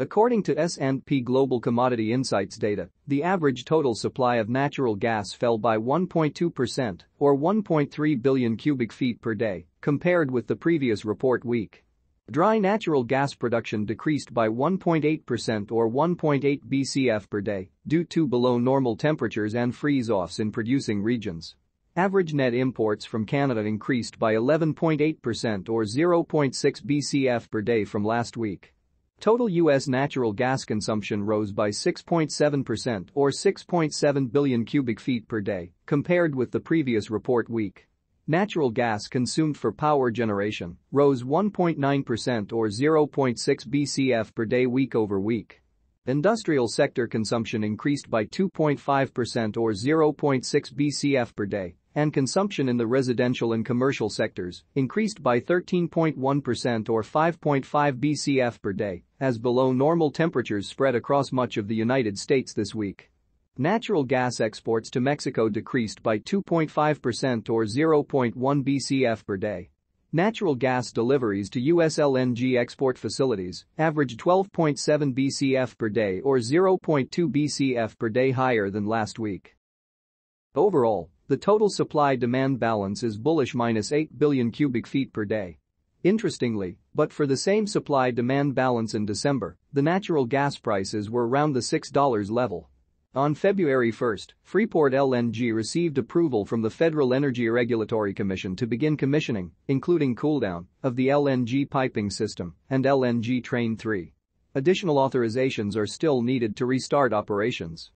According to S&P Global Commodity Insights data, the average total supply of natural gas fell by 1.2% or 1.3 billion cubic feet per day compared with the previous report week. Dry natural gas production decreased by 1.8% or 1.8 BCF per day due to below normal temperatures and freeze-offs in producing regions. Average net imports from Canada increased by 11.8% or 0.6 BCF per day from last week. Total U.S. natural gas consumption rose by 6.7% or 6.7 billion cubic feet per day compared with the previous report week. Natural gas consumed for power generation rose 1.9% or 0.6 BCF per day week over week. Industrial sector consumption increased by 2.5% or 0.6 BCF per day and consumption in the residential and commercial sectors increased by 13.1% or 5.5 BCF per day as below normal temperatures spread across much of the United States this week. Natural gas exports to Mexico decreased by 2.5% or 0.1 BCF per day. Natural gas deliveries to U.S. LNG export facilities averaged 12.7 BCF per day or 0.2 BCF per day higher than last week. Overall, the total supply-demand balance is bullish minus 8 billion cubic feet per day. Interestingly, but for the same supply-demand balance in December, the natural gas prices were around the $6 level. On February 1, Freeport LNG received approval from the Federal Energy Regulatory Commission to begin commissioning, including cooldown, of the LNG piping system and LNG Train 3. Additional authorizations are still needed to restart operations.